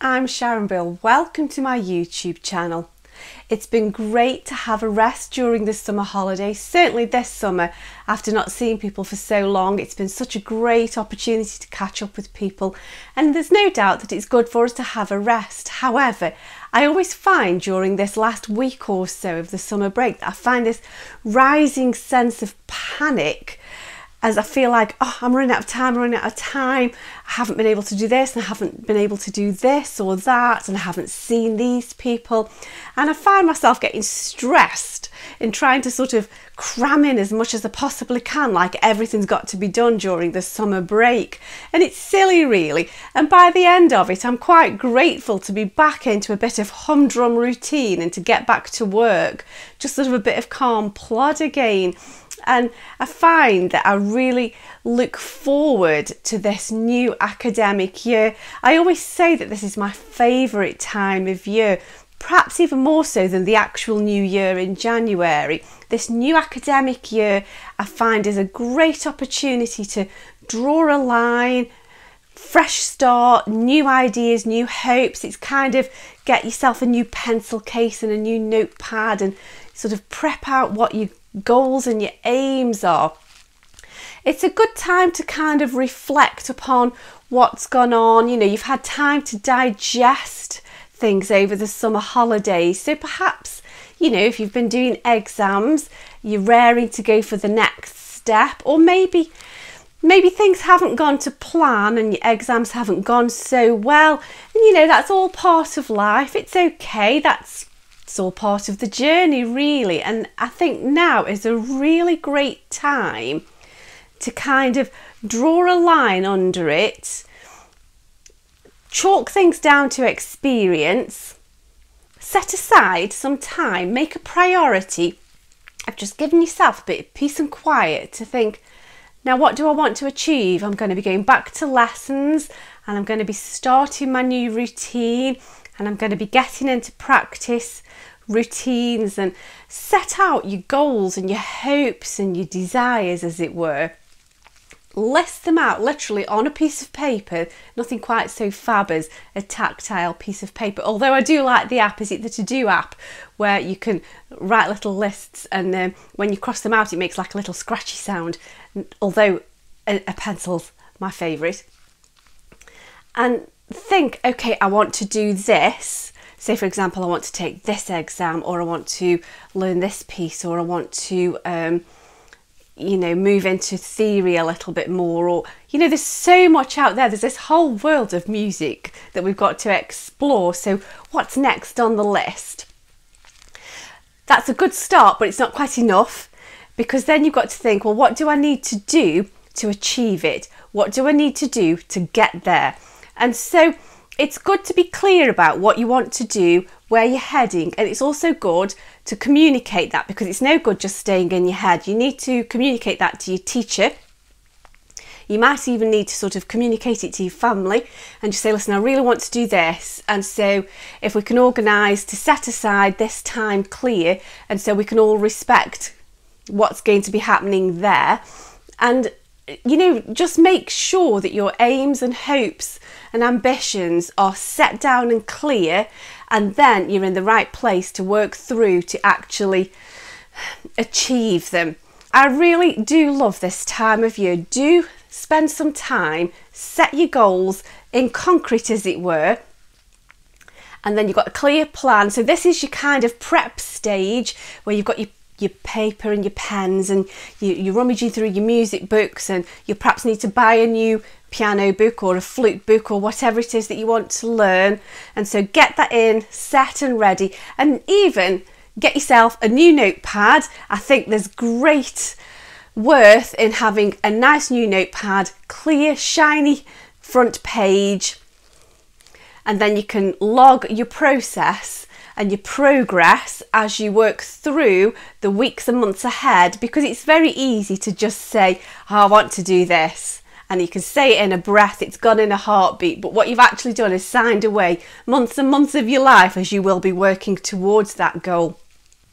I'm Sharon Bill. Welcome to my YouTube channel. It's been great to have a rest during the summer holiday, certainly this summer after not seeing people for so long. It's been such a great opportunity to catch up with people and there's no doubt that it's good for us to have a rest. However, I always find during this last week or so of the summer break that I find this rising sense of panic as I feel like, oh, I'm running out of time, I'm running out of time. I haven't been able to do this, and I haven't been able to do this or that, and I haven't seen these people. And I find myself getting stressed in trying to sort of cram in as much as I possibly can, like everything's got to be done during the summer break. And it's silly, really. And by the end of it, I'm quite grateful to be back into a bit of humdrum routine and to get back to work, just sort of a bit of calm plod again and I find that I really look forward to this new academic year. I always say that this is my favourite time of year, perhaps even more so than the actual new year in January. This new academic year I find is a great opportunity to draw a line, fresh start, new ideas, new hopes. It's kind of get yourself a new pencil case and a new notepad and sort of prep out what you goals and your aims are. It's a good time to kind of reflect upon what's gone on. You know, you've had time to digest things over the summer holidays. So perhaps, you know, if you've been doing exams, you're raring to go for the next step, or maybe maybe things haven't gone to plan and your exams haven't gone so well. And you know, that's all part of life. It's okay. That's it's all part of the journey, really. And I think now is a really great time to kind of draw a line under it, chalk things down to experience, set aside some time, make a priority of just giving yourself a bit of peace and quiet to think, now what do I want to achieve? I'm going to be going back to lessons and I'm going to be starting my new routine and I'm going to be getting into practice routines and set out your goals and your hopes and your desires, as it were. List them out literally on a piece of paper, nothing quite so fab as a tactile piece of paper. Although I do like the app, is it the To Do app, where you can write little lists and um, when you cross them out, it makes like a little scratchy sound. Although a, a pencil's my favourite. And think, okay, I want to do this. Say for example I want to take this exam or I want to learn this piece or I want to um, you know move into theory a little bit more or you know there's so much out there. There's this whole world of music that we've got to explore. So what's next on the list? That's a good start but it's not quite enough because then you've got to think well what do I need to do to achieve it? What do I need to do to get there and so it's good to be clear about what you want to do, where you're heading, and it's also good to communicate that because it's no good just staying in your head. You need to communicate that to your teacher. You might even need to sort of communicate it to your family and just say, listen, I really want to do this. And so, if we can organise to set aside this time clear, and so we can all respect what's going to be happening there. And you know, just make sure that your aims and hopes and ambitions are set down and clear, and then you're in the right place to work through to actually achieve them. I really do love this time of year. Do spend some time, set your goals in concrete, as it were, and then you've got a clear plan. So, this is your kind of prep stage where you've got your your paper and your pens and you, you're rummaging through your music books and you perhaps need to buy a new piano book or a flute book or whatever it is that you want to learn. And so get that in, set and ready, and even get yourself a new notepad. I think there's great worth in having a nice new notepad, clear, shiny front page, and then you can log your process and your progress as you work through the weeks and months ahead because it's very easy to just say, oh, I want to do this. And you can say it in a breath, it's gone in a heartbeat. But what you've actually done is signed away months and months of your life as you will be working towards that goal.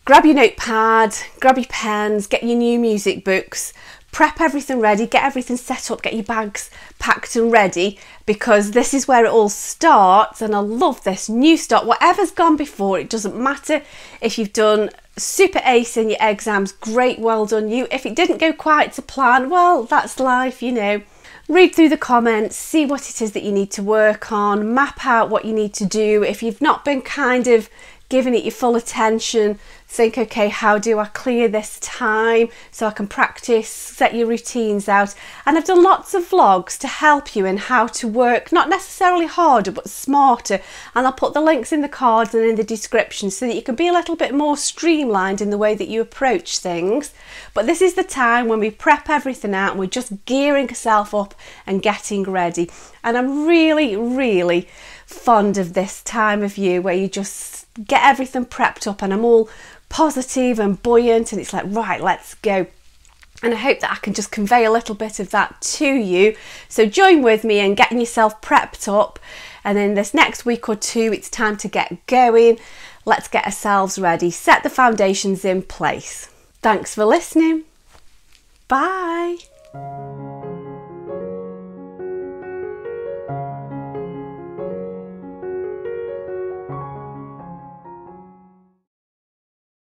Grab your notepad, grab your pens, get your new music books, prep everything ready, get everything set up, get your bags packed and ready because this is where it all starts. And I love this new start. Whatever's gone before, it doesn't matter if you've done super ace in your exams, great, well done you. If it didn't go quite to plan, well, that's life, you know. Read through the comments, see what it is that you need to work on, map out what you need to do. If you've not been kind of giving it your full attention, think, okay, how do I clear this time so I can practice, set your routines out. And I've done lots of vlogs to help you in how to work, not necessarily harder, but smarter. And I'll put the links in the cards and in the description so that you can be a little bit more streamlined in the way that you approach things. But this is the time when we prep everything out and we're just gearing ourselves up and getting ready. And I'm really, really fond of this time of year where you just get everything prepped up and I'm all positive and buoyant and it's like right let's go and I hope that I can just convey a little bit of that to you. So join with me in getting yourself prepped up and then this next week or two it's time to get going. Let's get ourselves ready, set the foundations in place. Thanks for listening. Bye.